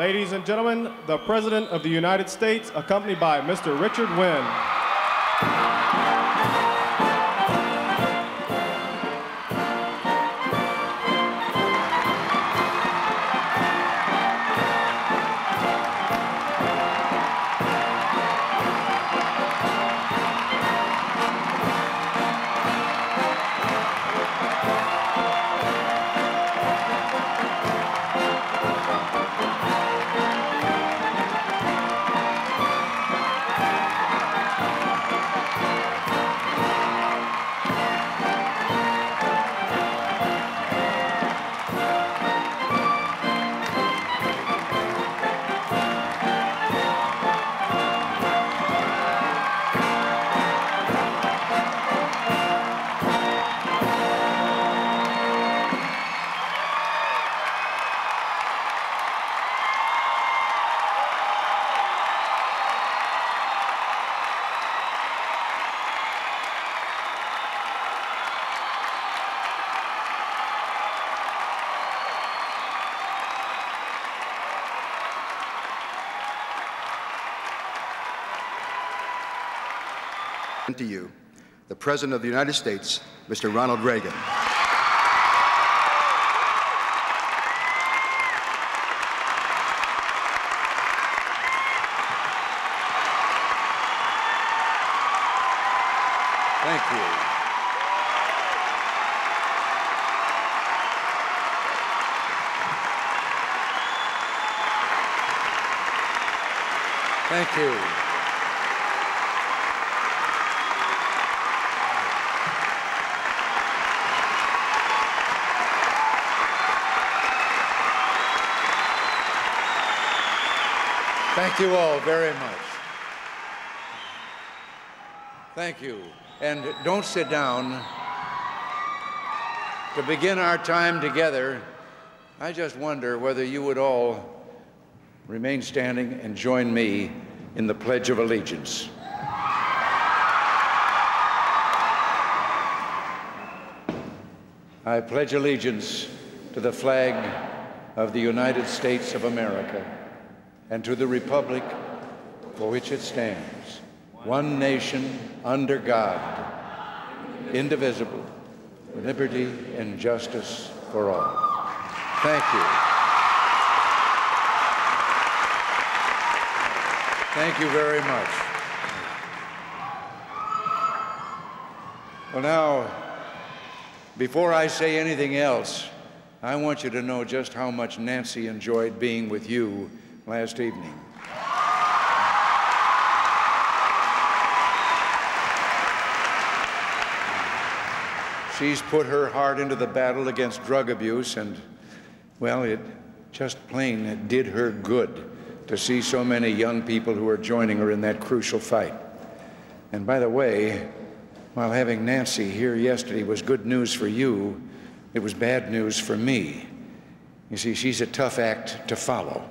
Ladies and gentlemen, the President of the United States, accompanied by Mr. Richard Wynn. To you, the President of the United States, Mr. Ronald Reagan. Thank you. Thank you. Thank you all very much. Thank you. And don't sit down. To begin our time together, I just wonder whether you would all remain standing and join me in the Pledge of Allegiance. I pledge allegiance to the flag of the United States of America and to the republic for which it stands, one nation under God, indivisible, with liberty and justice for all. Thank you. Thank you very much. Well, now, before I say anything else, I want you to know just how much Nancy enjoyed being with you last evening. She's put her heart into the battle against drug abuse, and, well, it just plain did her good to see so many young people who are joining her in that crucial fight. And by the way, while having Nancy here yesterday was good news for you, it was bad news for me. You see, she's a tough act to follow.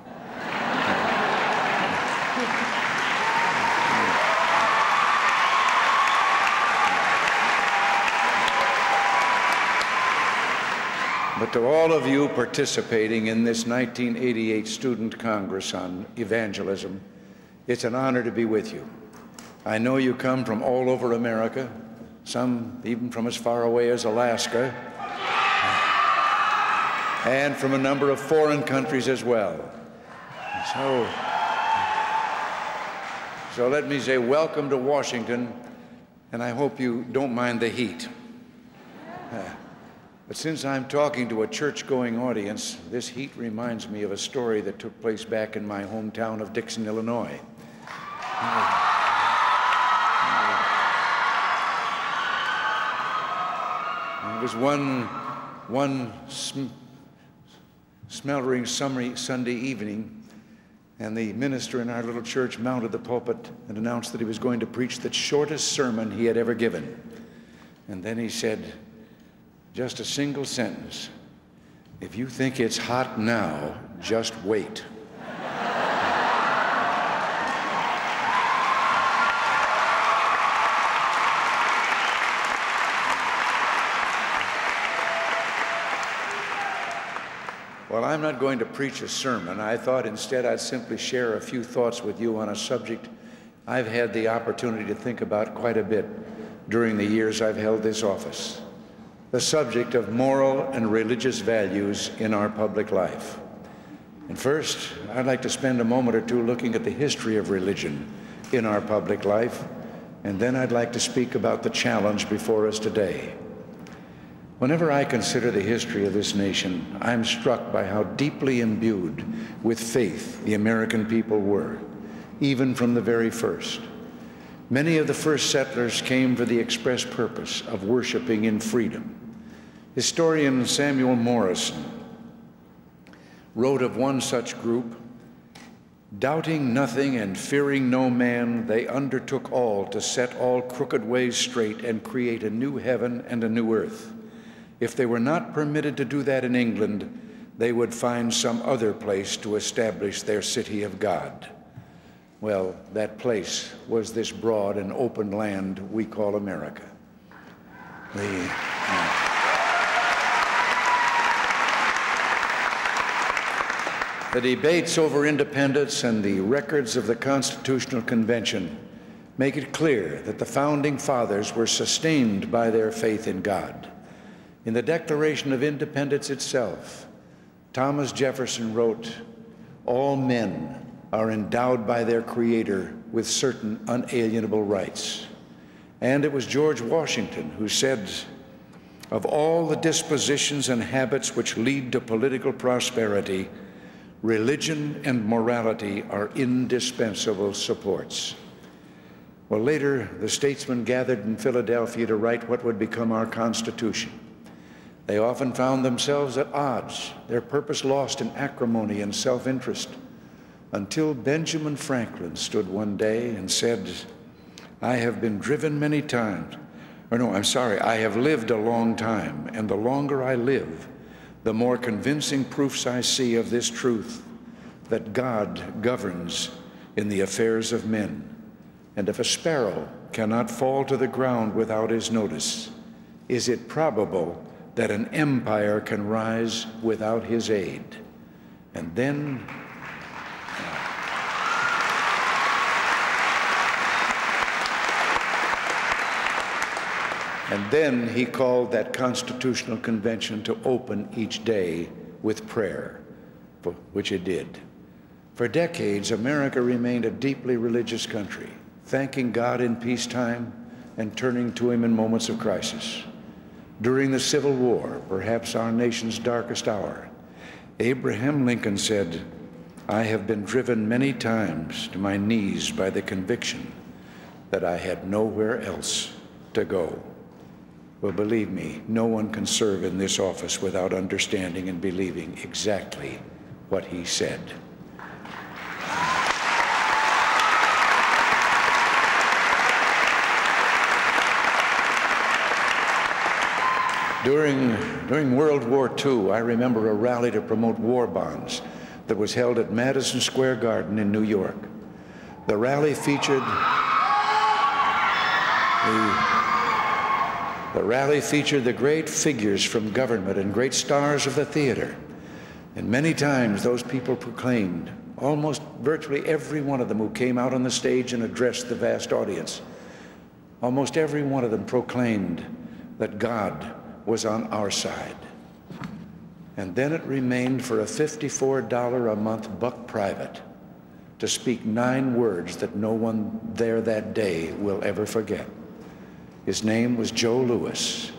But to all of you participating in this 1988 Student Congress on Evangelism, it's an honor to be with you. I know you come from all over America, some even from as far away as Alaska, and from a number of foreign countries as well. So, so let me say welcome to Washington, and I hope you don't mind the heat. But since I'm talking to a church going audience, this heat reminds me of a story that took place back in my hometown of Dixon, Illinois. It was one, one sm smeldering summery Sunday evening, and the minister in our little church mounted the pulpit and announced that he was going to preach the shortest sermon he had ever given. And then he said, just a single sentence. If you think it's hot now, just wait. Well, I'm not going to preach a sermon. I thought instead I'd simply share a few thoughts with you on a subject I've had the opportunity to think about quite a bit during the years I've held this office the subject of moral and religious values in our public life. And first, I'd like to spend a moment or two looking at the history of religion in our public life, and then I'd like to speak about the challenge before us today. Whenever I consider the history of this nation, I'm struck by how deeply imbued with faith the American people were, even from the very first. Many of the first settlers came for the express purpose of worshiping in freedom. Historian Samuel Morison wrote of one such group Doubting nothing and fearing no man, they undertook all to set all crooked ways straight and create a new heaven and a new earth. If they were not permitted to do that in England, they would find some other place to establish their city of God. Well, that place was this broad and open land we call America. The, uh, The debates over independence and the records of the Constitutional Convention make it clear that the Founding Fathers were sustained by their faith in God. In the Declaration of Independence itself, Thomas Jefferson wrote, All men are endowed by their Creator with certain unalienable rights. And it was George Washington who said, Of all the dispositions and habits which lead to political prosperity, religion and morality are indispensable supports. Well, later, the statesmen gathered in Philadelphia to write what would become our Constitution. They often found themselves at odds, their purpose lost in acrimony and self interest, until Benjamin Franklin stood one day and said, I have been driven many times, or no, I'm sorry, I have lived a long time, and the longer I live, the more convincing proofs I see of this truth that God governs in the affairs of men. And if a sparrow cannot fall to the ground without his notice, is it probable that an empire can rise without his aid? And then And then he called that constitutional convention to open each day with prayer, which it did. For decades, America remained a deeply religious country, thanking God in peacetime and turning to Him in moments of crisis. During the Civil War, perhaps our nation's darkest hour, Abraham Lincoln said, I have been driven many times to my knees by the conviction that I had nowhere else to go. Well, believe me, no one can serve in this office without understanding and believing exactly what he said. During, during World War II, I remember a rally to promote war bonds that was held at Madison Square Garden in New York. The rally featured the the rally featured the great figures from government and great stars of the theater. And many times those people proclaimed, almost virtually every one of them who came out on the stage and addressed the vast audience, almost every one of them proclaimed that God was on our side. And then it remained for a $54 a month buck private to speak nine words that no one there that day will ever forget. His name was Joe Louis.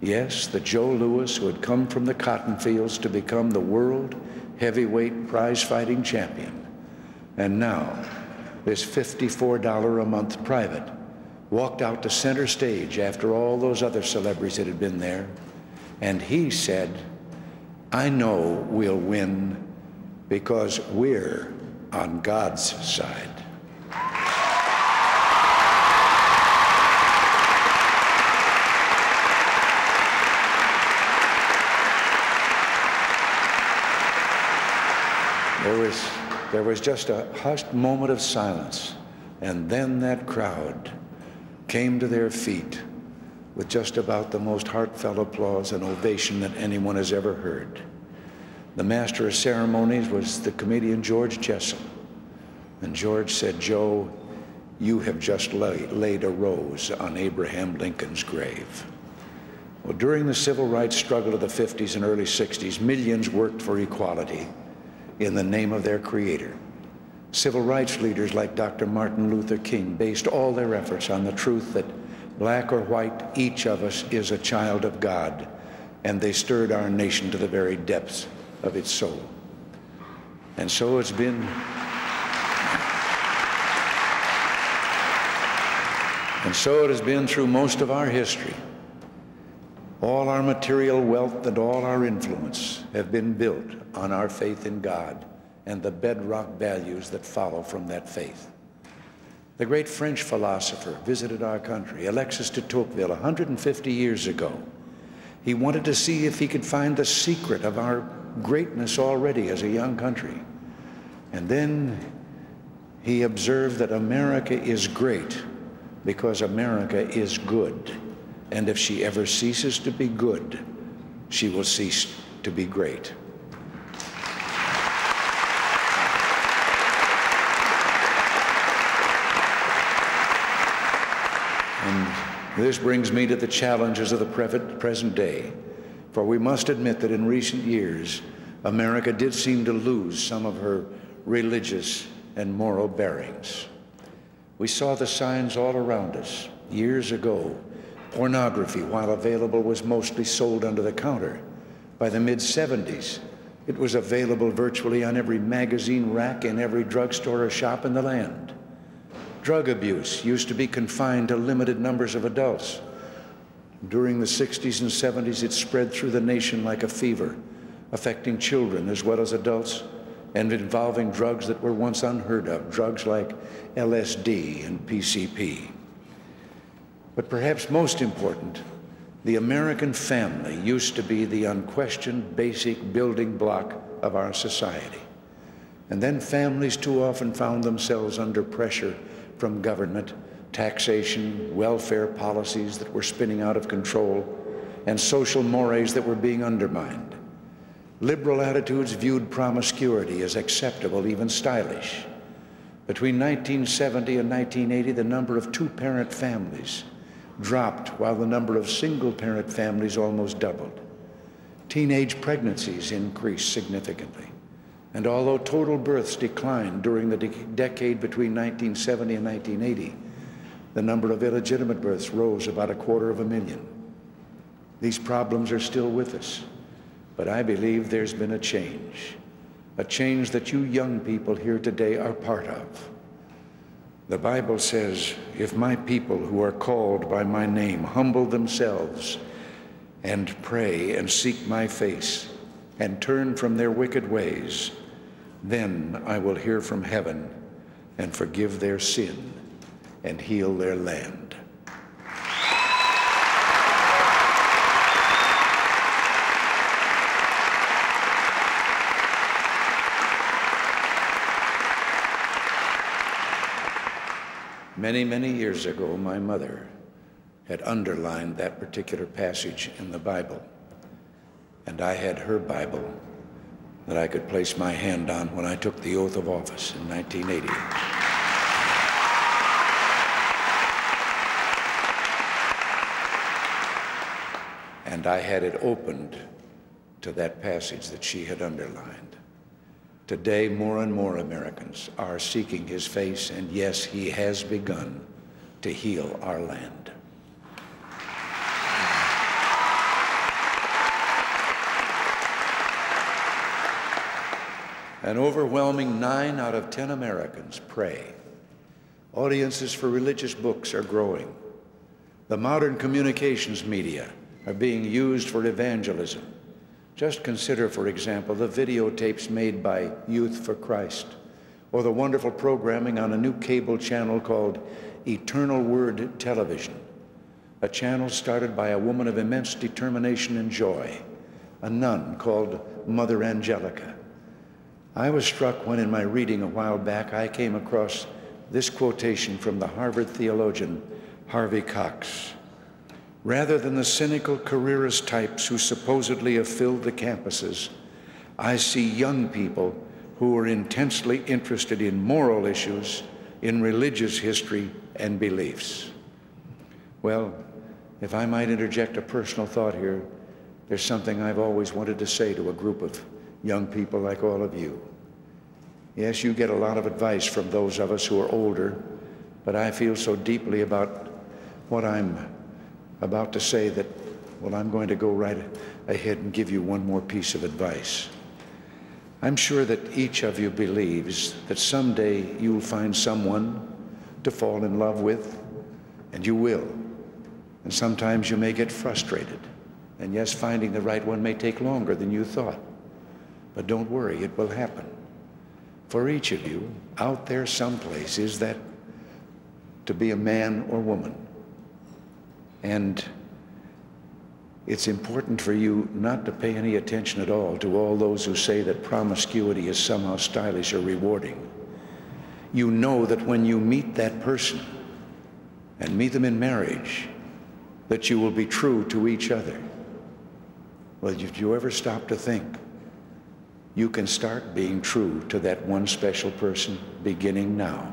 Yes, the Joe Louis who had come from the cotton fields to become the world heavyweight prize fighting champion. And now, this $54 a month private walked out to center stage after all those other celebrities that had been there. And he said, I know we'll win because we're on God's side. There was, there was just a hushed moment of silence, and then that crowd came to their feet with just about the most heartfelt applause and ovation that anyone has ever heard. The master of ceremonies was the comedian George Jessel. And George said, Joe, you have just lay, laid a rose on Abraham Lincoln's grave. Well, during the civil rights struggle of the 50s and early 60s, millions worked for equality in the name of their creator. Civil rights leaders like Dr. Martin Luther King based all their efforts on the truth that black or white, each of us is a child of God, and they stirred our nation to the very depths of its soul. And so it's been And so it has been through most of our history. All our material wealth and all our influence have been built on our faith in God and the bedrock values that follow from that faith. The great French philosopher visited our country, Alexis de Tocqueville, 150 years ago. He wanted to see if he could find the secret of our greatness already as a young country. And then he observed that America is great because America is good. And if she ever ceases to be good, she will cease to be great. And this brings me to the challenges of the present day. For we must admit that in recent years, America did seem to lose some of her religious and moral bearings. We saw the signs all around us. Years ago, pornography, while available, was mostly sold under the counter. By the mid 70s, it was available virtually on every magazine rack in every drugstore or shop in the land. Drug abuse used to be confined to limited numbers of adults. During the 60s and 70s, it spread through the nation like a fever, affecting children as well as adults and involving drugs that were once unheard of, drugs like LSD and PCP. But perhaps most important, the American family used to be the unquestioned basic building block of our society. And then families too often found themselves under pressure from government, taxation, welfare policies that were spinning out of control, and social mores that were being undermined. Liberal attitudes viewed promiscuity as acceptable, even stylish. Between 1970 and 1980, the number of two-parent families dropped while the number of single-parent families almost doubled. Teenage pregnancies increased significantly. And although total births declined during the de decade between 1970 and 1980, the number of illegitimate births rose about a quarter of a million. These problems are still with us. But I believe there's been a change, a change that you young people here today are part of. The Bible says, if my people who are called by my name humble themselves and pray and seek my face and turn from their wicked ways, then I will hear from heaven and forgive their sin and heal their land. Many, many years ago, my mother had underlined that particular passage in the Bible. And I had her Bible that I could place my hand on when I took the oath of office in 1980. And I had it opened to that passage that she had underlined. Today, more and more Americans are seeking his face, and yes, he has begun to heal our land. An overwhelming nine out of 10 Americans pray. Audiences for religious books are growing. The modern communications media are being used for evangelism. Just consider, for example, the videotapes made by Youth for Christ, or the wonderful programming on a new cable channel called Eternal Word Television, a channel started by a woman of immense determination and joy, a nun called Mother Angelica. I was struck when, in my reading a while back, I came across this quotation from the Harvard theologian Harvey Cox. Rather than the cynical careerist types who supposedly have filled the campuses, I see young people who are intensely interested in moral issues, in religious history and beliefs. Well, if I might interject a personal thought here, there's something I've always wanted to say to a group of young people like all of you. Yes, you get a lot of advice from those of us who are older, but I feel so deeply about what I'm about to say that, well, I'm going to go right ahead and give you one more piece of advice. I'm sure that each of you believes that someday you'll find someone to fall in love with, and you will. And sometimes you may get frustrated. And yes, finding the right one may take longer than you thought. But don't worry, it will happen. For each of you, out there someplace, is that to be a man or woman. And it's important for you not to pay any attention at all to all those who say that promiscuity is somehow stylish or rewarding. You know that when you meet that person and meet them in marriage, that you will be true to each other. Well, if you ever stop to think? You can start being true to that one special person beginning now.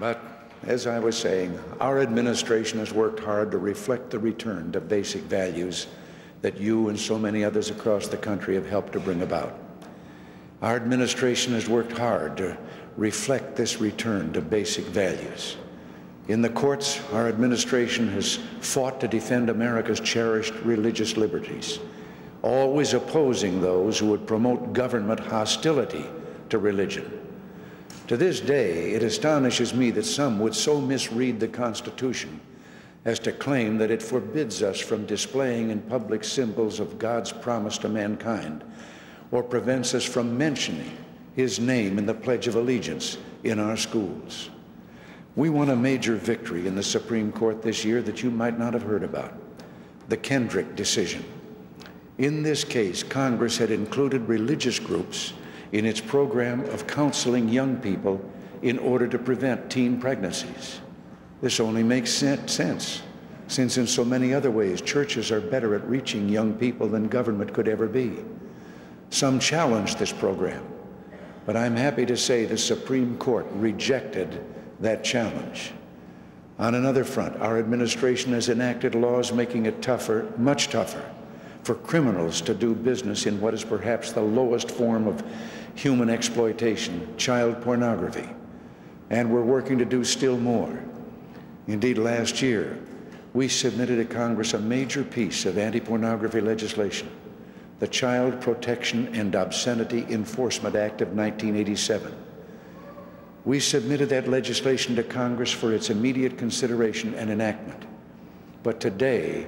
But as I was saying, our administration has worked hard to reflect the return to basic values that you and so many others across the country have helped to bring about. Our administration has worked hard to reflect this return to basic values. In the courts, our administration has fought to defend America's cherished religious liberties, always opposing those who would promote government hostility to religion. To this day, it astonishes me that some would so misread the Constitution as to claim that it forbids us from displaying in public symbols of God's promise to mankind or prevents us from mentioning his name in the Pledge of Allegiance in our schools. We won a major victory in the Supreme Court this year that you might not have heard about, the Kendrick decision. In this case, Congress had included religious groups in its program of counseling young people in order to prevent teen pregnancies. This only makes sense, since in so many other ways, churches are better at reaching young people than government could ever be. Some challenged this program, but I'm happy to say the Supreme Court rejected that challenge. On another front, our administration has enacted laws making it tougher, much tougher, for criminals to do business in what is perhaps the lowest form of human exploitation, child pornography. And we're working to do still more. Indeed, last year, we submitted to Congress a major piece of anti-pornography legislation, the Child Protection and Obscenity Enforcement Act of 1987. We submitted that legislation to Congress for its immediate consideration and enactment. But today,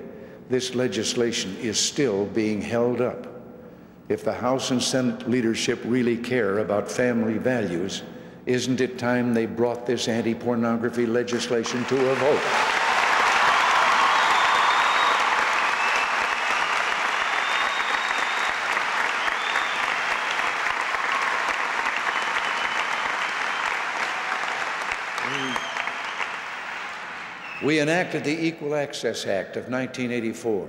this legislation is still being held up if the House and Senate leadership really care about family values, isn't it time they brought this anti-pornography legislation to a vote? We enacted the Equal Access Act of 1984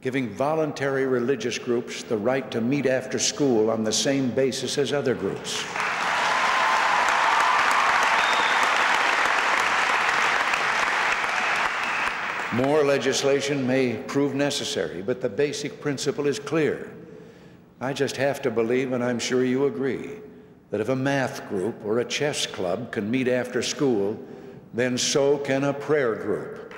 giving voluntary religious groups the right to meet after school on the same basis as other groups. More legislation may prove necessary, but the basic principle is clear. I just have to believe, and I'm sure you agree, that if a math group or a chess club can meet after school, then so can a prayer group.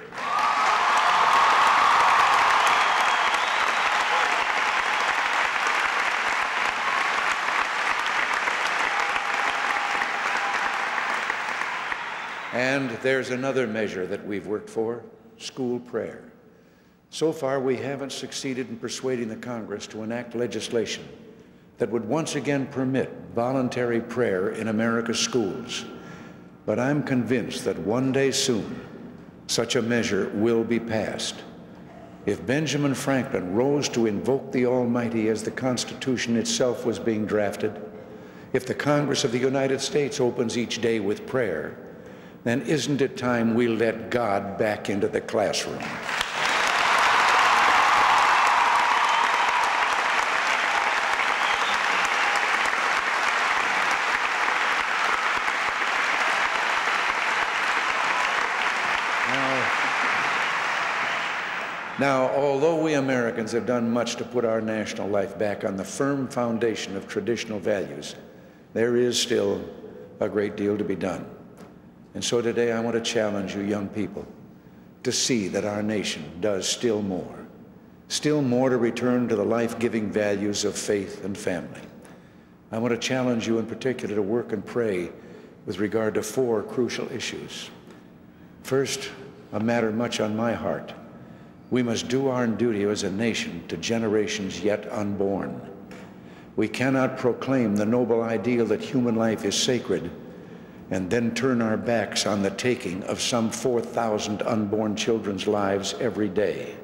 And there's another measure that we've worked for school prayer. So far, we haven't succeeded in persuading the Congress to enact legislation that would once again permit voluntary prayer in America's schools. But I'm convinced that one day soon, such a measure will be passed. If Benjamin Franklin rose to invoke the Almighty as the Constitution itself was being drafted, if the Congress of the United States opens each day with prayer, then isn't it time we let God back into the classroom? Now, although we Americans have done much to put our national life back on the firm foundation of traditional values, there is still a great deal to be done. And so today I want to challenge you young people to see that our nation does still more, still more to return to the life-giving values of faith and family. I want to challenge you in particular to work and pray with regard to four crucial issues. First, a matter much on my heart, we must do our duty as a nation to generations yet unborn. We cannot proclaim the noble ideal that human life is sacred and then turn our backs on the taking of some 4,000 unborn children's lives every day.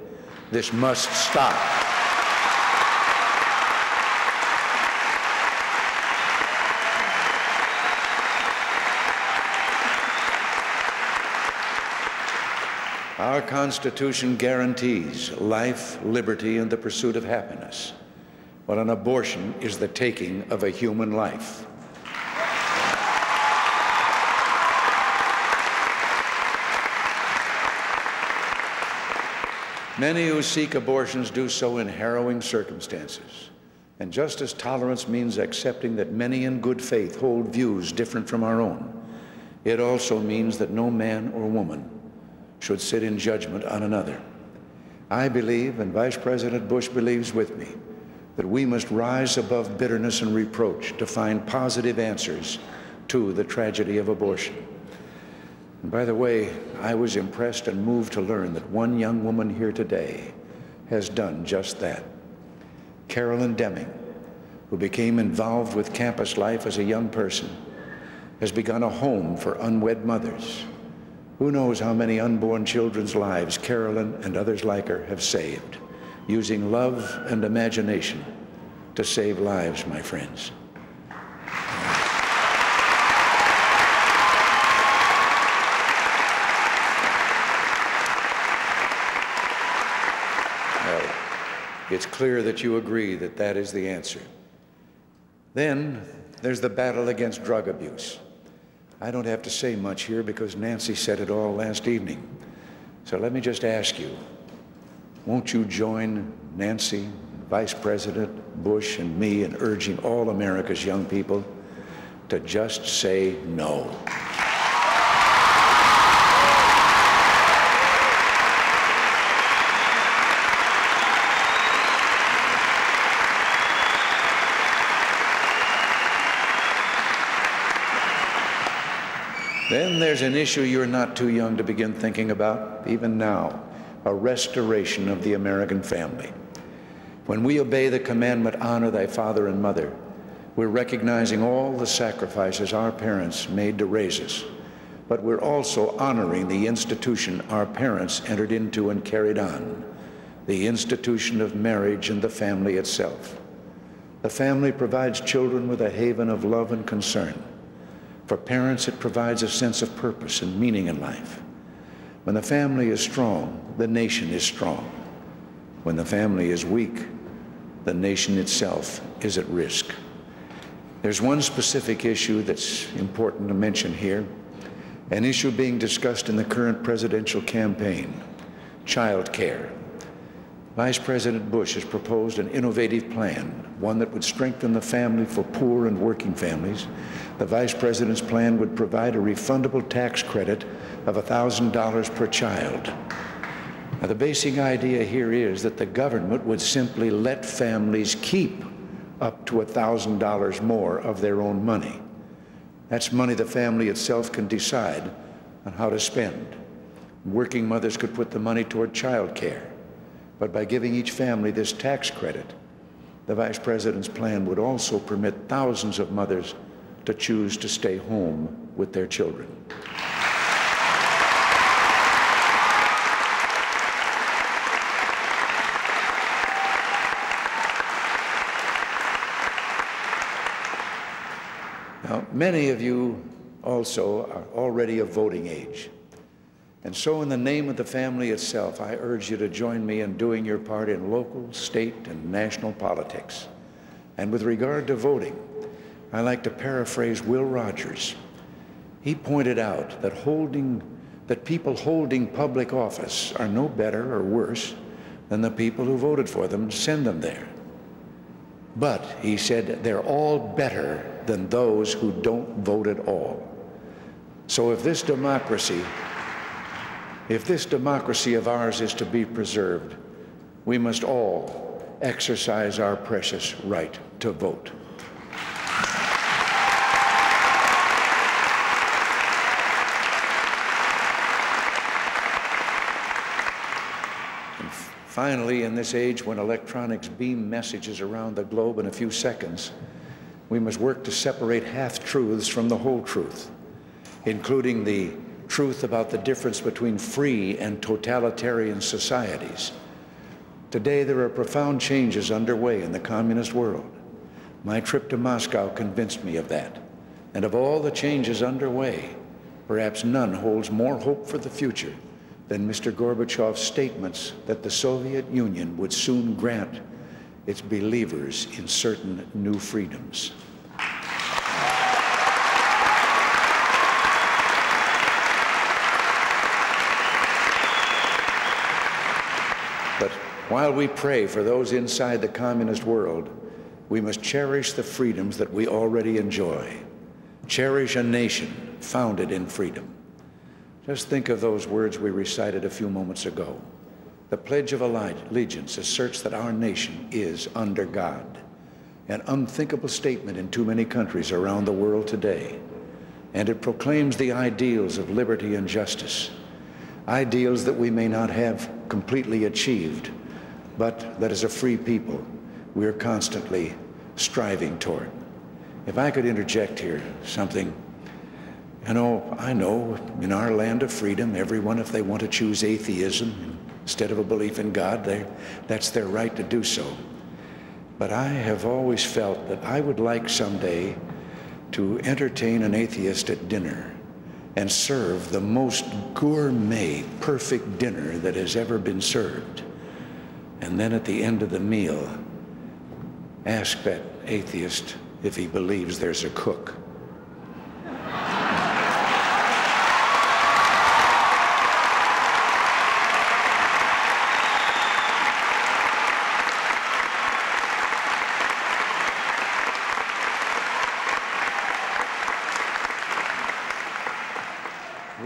This must stop. Our Constitution guarantees life, liberty, and the pursuit of happiness. But an abortion is the taking of a human life. Many who seek abortions do so in harrowing circumstances. And just as tolerance means accepting that many in good faith hold views different from our own, it also means that no man or woman should sit in judgment on another. I believe, and Vice President Bush believes with me, that we must rise above bitterness and reproach to find positive answers to the tragedy of abortion. And by the way, I was impressed and moved to learn that one young woman here today has done just that. Carolyn Deming, who became involved with campus life as a young person, has begun a home for unwed mothers who knows how many unborn children's lives Carolyn and others like her have saved, using love and imagination to save lives, my friends. Well, it's clear that you agree that that is the answer. Then there's the battle against drug abuse. I don't have to say much here because Nancy said it all last evening. So let me just ask you, won't you join Nancy, Vice President Bush, and me in urging all America's young people to just say no? Then there's an issue you're not too young to begin thinking about, even now, a restoration of the American family. When we obey the commandment, honor thy father and mother, we're recognizing all the sacrifices our parents made to raise us, but we're also honoring the institution our parents entered into and carried on, the institution of marriage and the family itself. The family provides children with a haven of love and concern. For parents, it provides a sense of purpose and meaning in life. When the family is strong, the nation is strong. When the family is weak, the nation itself is at risk. There's one specific issue that's important to mention here, an issue being discussed in the current presidential campaign, child care. Vice President Bush has proposed an innovative plan, one that would strengthen the family for poor and working families. The Vice President's plan would provide a refundable tax credit of $1,000 per child. Now, the basic idea here is that the government would simply let families keep up to $1,000 more of their own money. That's money the family itself can decide on how to spend. Working mothers could put the money toward child care. But by giving each family this tax credit, the Vice President's plan would also permit thousands of mothers to choose to stay home with their children. Now, many of you also are already of voting age. And so, in the name of the family itself, I urge you to join me in doing your part in local, state, and national politics. And with regard to voting, I like to paraphrase Will Rogers. He pointed out that holding that people holding public office are no better or worse than the people who voted for them to send them there. But, he said, they're all better than those who don't vote at all. So if this democracy, if this democracy of ours is to be preserved, we must all exercise our precious right to vote. Finally, in this age when electronics beam messages around the globe in a few seconds, we must work to separate half-truths from the whole truth, including the truth about the difference between free and totalitarian societies. Today, there are profound changes underway in the communist world. My trip to Moscow convinced me of that. And of all the changes underway, perhaps none holds more hope for the future than Mr. Gorbachev's statements that the Soviet Union would soon grant its believers in certain new freedoms. But while we pray for those inside the communist world, we must cherish the freedoms that we already enjoy. Cherish a nation founded in freedom. Just think of those words we recited a few moments ago. The Pledge of Allegiance asserts that our nation is under God, an unthinkable statement in too many countries around the world today. And it proclaims the ideals of liberty and justice, ideals that we may not have completely achieved, but that as a free people, we are constantly striving toward. If I could interject here something you know, I know in our land of freedom, everyone, if they want to choose atheism instead of a belief in God, they, that's their right to do so. But I have always felt that I would like someday to entertain an atheist at dinner and serve the most gourmet, perfect dinner that has ever been served. And then at the end of the meal, ask that atheist if he believes there's a cook.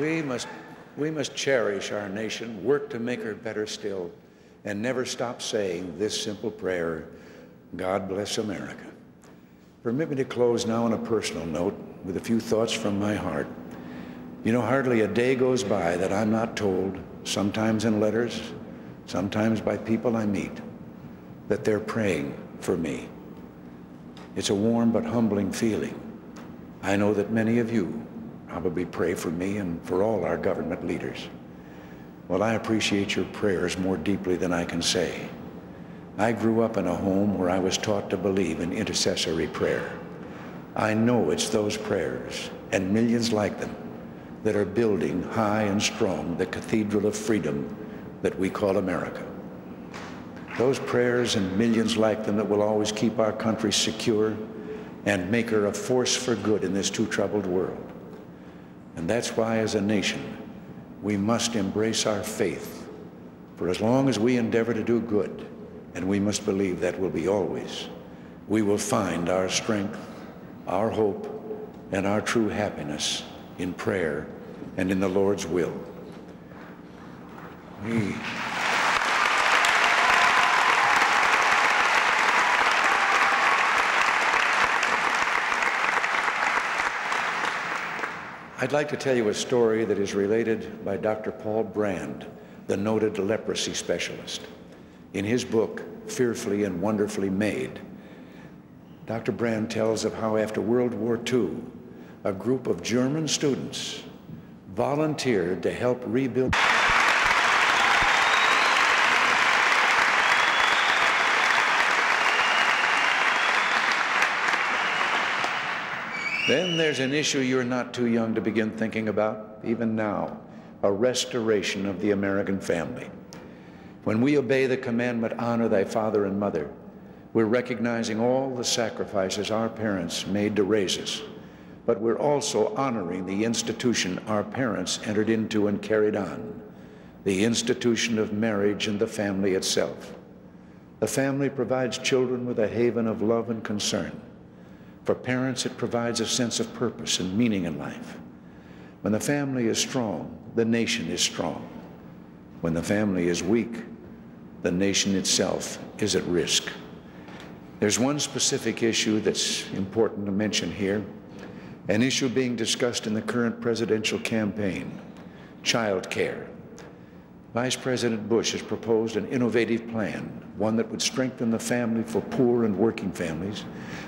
We must, we must cherish our nation, work to make her better still, and never stop saying this simple prayer, God bless America. Permit me to close now on a personal note with a few thoughts from my heart. You know, hardly a day goes by that I'm not told, sometimes in letters, sometimes by people I meet, that they're praying for me. It's a warm but humbling feeling. I know that many of you probably pray for me and for all our government leaders. Well, I appreciate your prayers more deeply than I can say. I grew up in a home where I was taught to believe in intercessory prayer. I know it's those prayers and millions like them that are building high and strong the cathedral of freedom that we call America. Those prayers and millions like them that will always keep our country secure and make her a force for good in this too troubled world. And that's why, as a nation, we must embrace our faith. For as long as we endeavor to do good, and we must believe that will be always, we will find our strength, our hope, and our true happiness in prayer and in the Lord's will. We I'd like to tell you a story that is related by Dr. Paul Brand, the noted leprosy specialist. In his book, Fearfully and Wonderfully Made, Dr. Brand tells of how after World War II, a group of German students volunteered to help rebuild Then there's an issue you're not too young to begin thinking about, even now a restoration of the American family. When we obey the commandment, honor thy father and mother, we're recognizing all the sacrifices our parents made to raise us, but we're also honoring the institution our parents entered into and carried on, the institution of marriage and the family itself. The family provides children with a haven of love and concern. For parents, it provides a sense of purpose and meaning in life. When the family is strong, the nation is strong. When the family is weak, the nation itself is at risk. There's one specific issue that's important to mention here, an issue being discussed in the current presidential campaign, child care. Vice President Bush has proposed an innovative plan, one that would strengthen the family for poor and working families.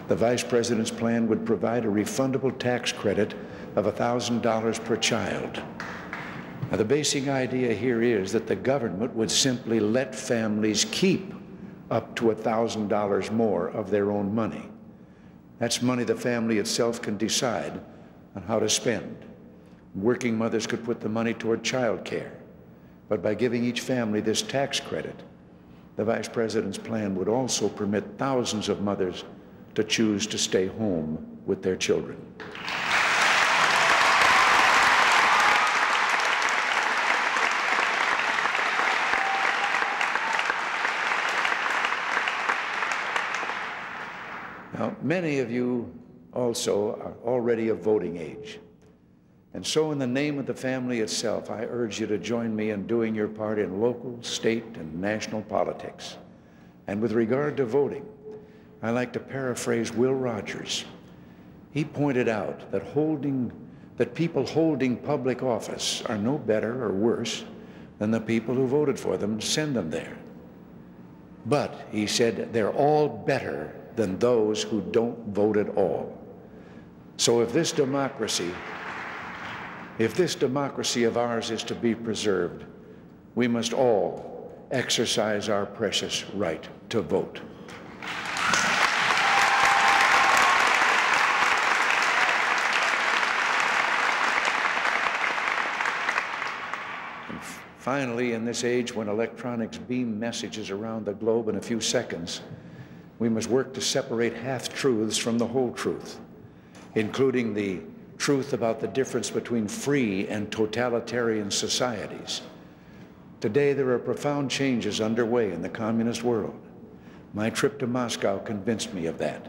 The Vice President's plan would provide a refundable tax credit of $1,000 per child. Now, the basic idea here is that the government would simply let families keep up to $1,000 more of their own money. That's money the family itself can decide on how to spend. Working mothers could put the money toward child care. But by giving each family this tax credit, the Vice President's plan would also permit thousands of mothers to choose to stay home with their children. Now, many of you also are already of voting age. And so, in the name of the family itself, I urge you to join me in doing your part in local, state, and national politics. And with regard to voting, I like to paraphrase Will Rogers. He pointed out that holding that people holding public office are no better or worse than the people who voted for them to send them there. But, he said, they're all better than those who don't vote at all. So if this democracy, if this democracy of ours is to be preserved, we must all exercise our precious right to vote. Finally, in this age when electronics beam messages around the globe in a few seconds, we must work to separate half-truths from the whole truth, including the truth about the difference between free and totalitarian societies. Today, there are profound changes underway in the communist world. My trip to Moscow convinced me of that.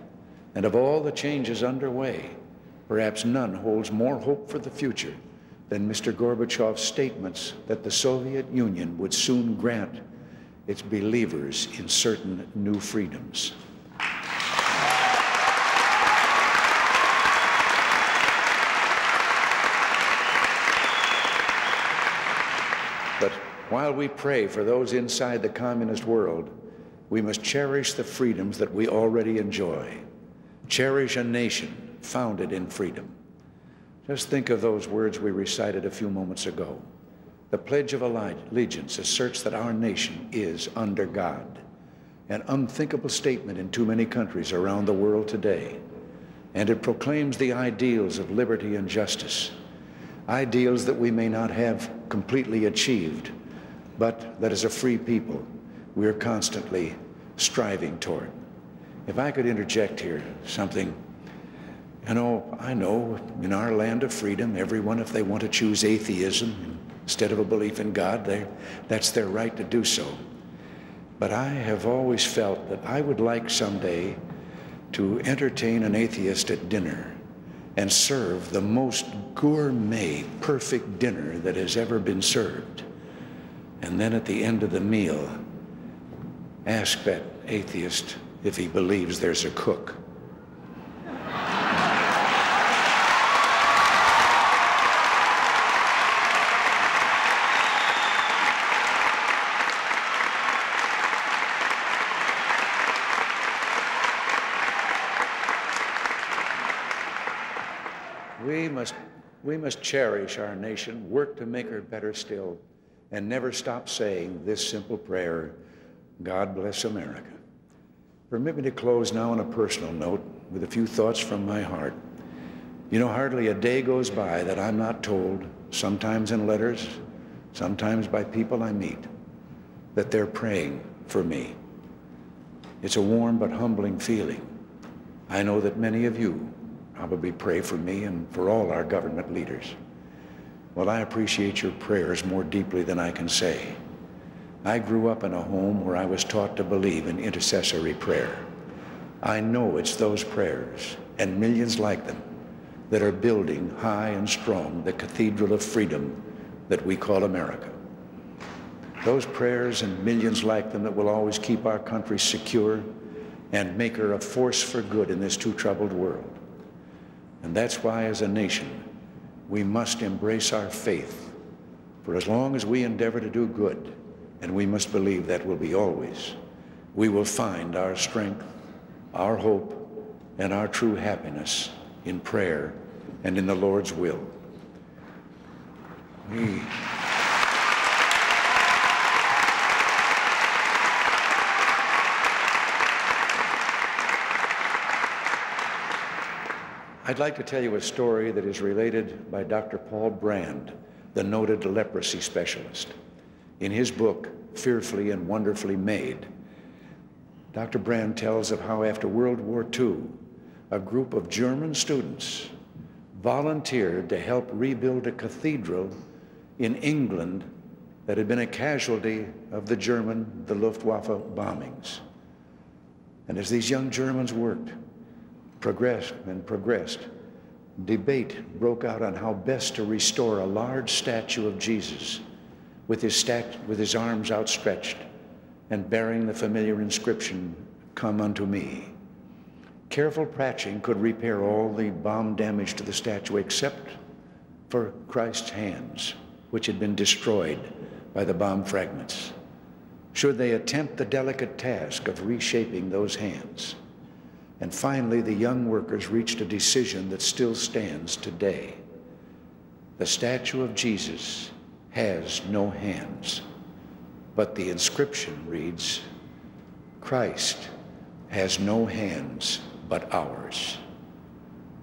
And of all the changes underway, perhaps none holds more hope for the future than Mr. Gorbachev's statements that the Soviet Union would soon grant its believers in certain new freedoms. But while we pray for those inside the communist world, we must cherish the freedoms that we already enjoy. Cherish a nation founded in freedom. Just think of those words we recited a few moments ago. The Pledge of Allegiance asserts that our nation is under God, an unthinkable statement in too many countries around the world today. And it proclaims the ideals of liberty and justice, ideals that we may not have completely achieved, but that as a free people, we are constantly striving toward. If I could interject here something, you know, I know in our land of freedom, everyone, if they want to choose atheism instead of a belief in God, that's their right to do so. But I have always felt that I would like someday to entertain an atheist at dinner and serve the most gourmet, perfect dinner that has ever been served. And then at the end of the meal, ask that atheist if he believes there's a cook. We must, we must cherish our nation, work to make her better still, and never stop saying this simple prayer God bless America. Permit me to close now on a personal note with a few thoughts from my heart. You know, hardly a day goes by that I'm not told, sometimes in letters, sometimes by people I meet, that they're praying for me. It's a warm but humbling feeling. I know that many of you probably pray for me and for all our government leaders. Well, I appreciate your prayers more deeply than I can say. I grew up in a home where I was taught to believe in intercessory prayer. I know it's those prayers and millions like them that are building high and strong the cathedral of freedom that we call America. Those prayers and millions like them that will always keep our country secure and make her a force for good in this too troubled world. And that's why, as a nation, we must embrace our faith. For as long as we endeavor to do good, and we must believe that will be always, we will find our strength, our hope, and our true happiness in prayer and in the Lord's will. We I'd like to tell you a story that is related by Dr. Paul Brand, the noted leprosy specialist. In his book, Fearfully and Wonderfully Made, Dr. Brand tells of how after World War II, a group of German students volunteered to help rebuild a cathedral in England that had been a casualty of the German, the Luftwaffe bombings. And as these young Germans worked, progressed and progressed, debate broke out on how best to restore a large statue of Jesus with his, stat- with his arms outstretched and bearing the familiar inscription, Come unto me. Careful patching could repair all the bomb damage to the statue except for Christ's hands, which had been destroyed by the bomb fragments. Should they attempt the delicate task of reshaping those hands? And finally, the young workers reached a decision that still stands today. The statue of Jesus has no hands, but the inscription reads, Christ has no hands but ours.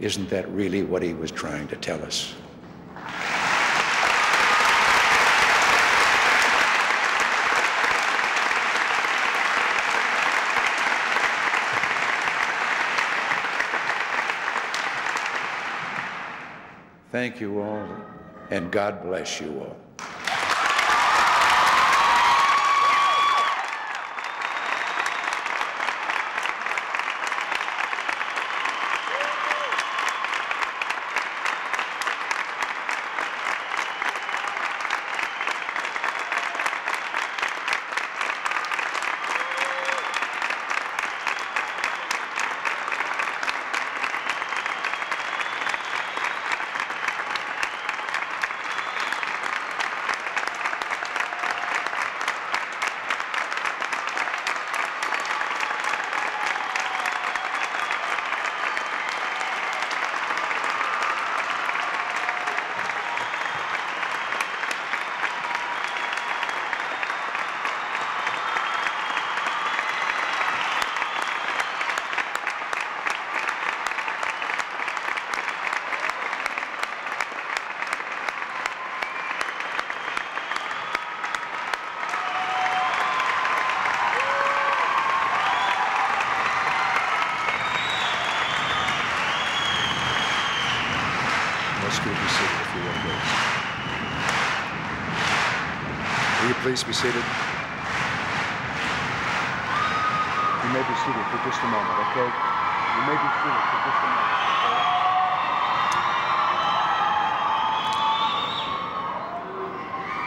Isn't that really what he was trying to tell us? Thank you all, and God bless you all. Let's go be seated if you will, please. Will you please be seated? You may be seated for just a moment, okay? You may be seated for just a moment.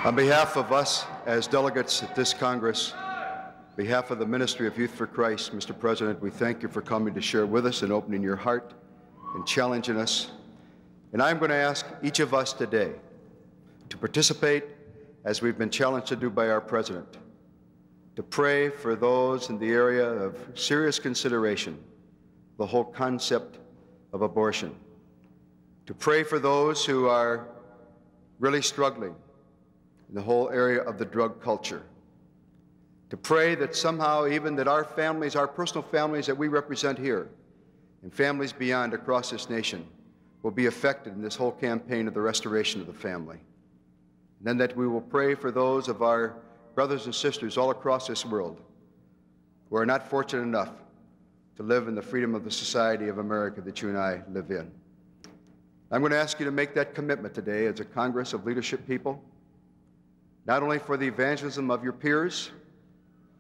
On behalf of us as delegates at this Congress, on behalf of the Ministry of Youth for Christ, Mr. President, we thank you for coming to share with us and opening your heart and challenging us. And I'm going to ask each of us today to participate as we've been challenged to do by our President, to pray for those in the area of serious consideration, the whole concept of abortion, to pray for those who are really struggling in the whole area of the drug culture. To pray that somehow, even that our families, our personal families that we represent here, and families beyond across this nation, will be affected in this whole campaign of the restoration of the family. And then that we will pray for those of our brothers and sisters all across this world who are not fortunate enough to live in the freedom of the society of America that you and I live in. I'm going to ask you to make that commitment today as a Congress of leadership people, not only for the evangelism of your peers,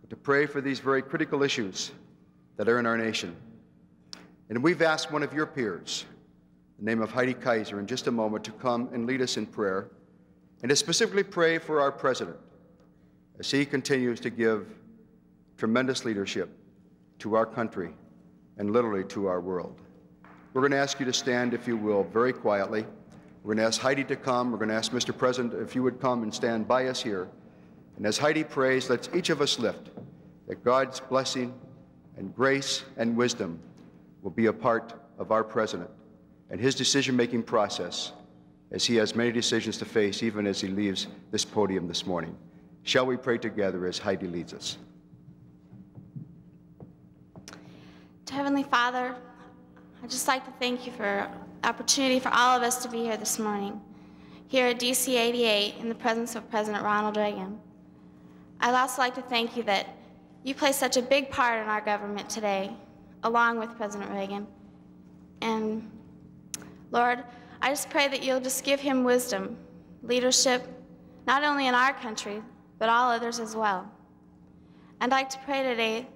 but to pray for these very critical issues that are in our nation. And we've asked one of your peers, the name of Heidi Kaiser, in just a moment to come and lead us in prayer and to specifically pray for our president as he continues to give tremendous leadership to our country and literally to our world. We're going to ask you to stand, if you will, very quietly. We're going to ask Heidi to come. We're going to ask Mr. President if you would come and stand by us here. And as Heidi prays, let's each of us lift that God's blessing and grace and wisdom will be a part of our president and his decision-making process as he has many decisions to face even as he leaves this podium this morning. Shall we pray together as Heidi leads us? To Heavenly Father, I'd just like to thank you for the opportunity for all of us to be here this morning, here at DC 88 in the presence of President Ronald Reagan. I'd also like to thank you that you play such a big part in our government today, along with President Reagan. And Lord, I just pray that you'll just give him wisdom, leadership, not only in our country, but all others as well. I'd like to pray today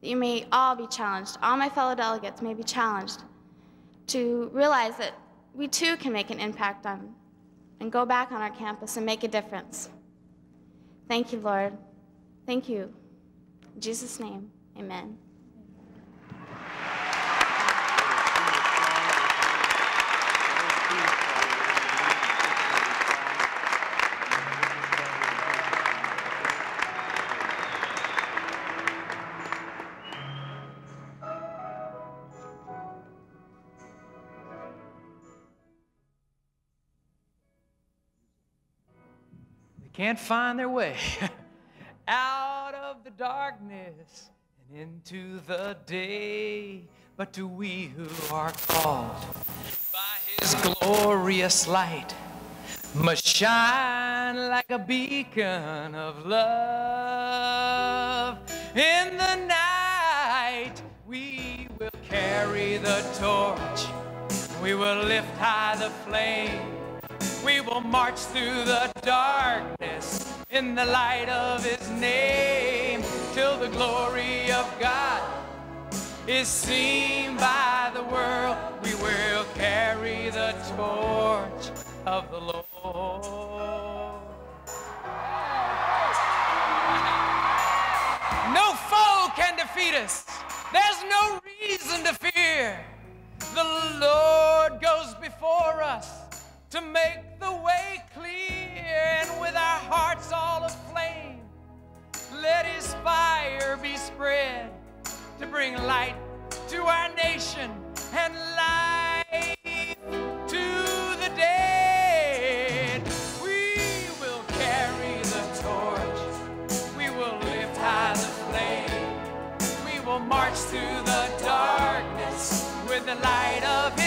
that you may all be challenged, all my fellow delegates may be challenged to realize that we too can make an impact on and go back on our campus and make a difference. Thank you, Lord. Thank you. In Jesus' name, amen. Can't find their way out of the darkness and into the day. But to we who are called by his glorious light must shine like a beacon of love. In the night, we will carry the torch, we will lift high the flame we will march through the darkness in the light of his name till the glory of God is seen by the world. We will carry the torch of the Lord. No foe can defeat us. There's no reason to fear. The Lord goes before us to make be spread to bring light to our nation and life to the dead. We will carry the torch. We will lift high the flame. We will march through the darkness with the light of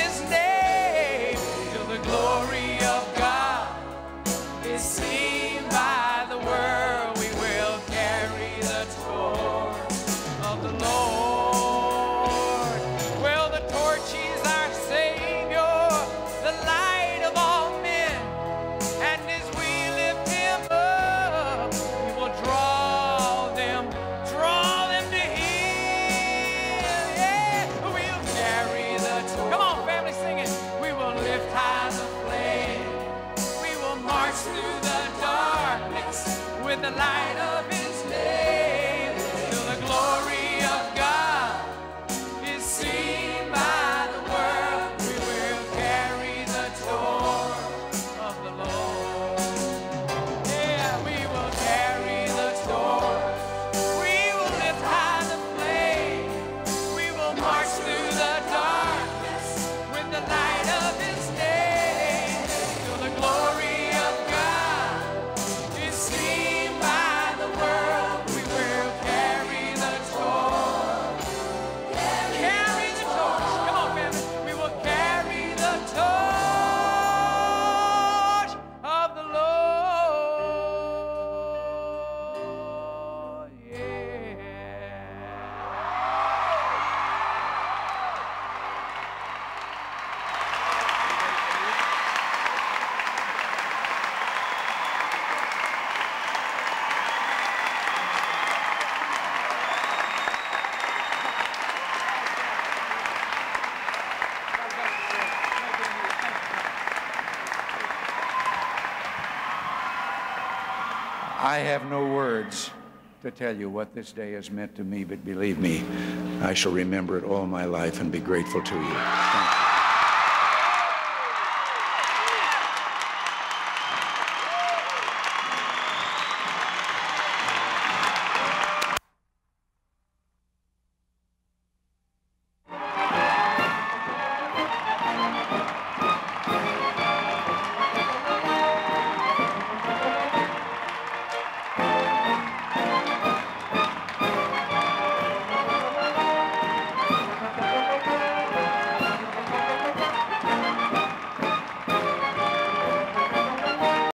I have no words to tell you what this day has meant to me, but believe me, I shall remember it all my life and be grateful to you.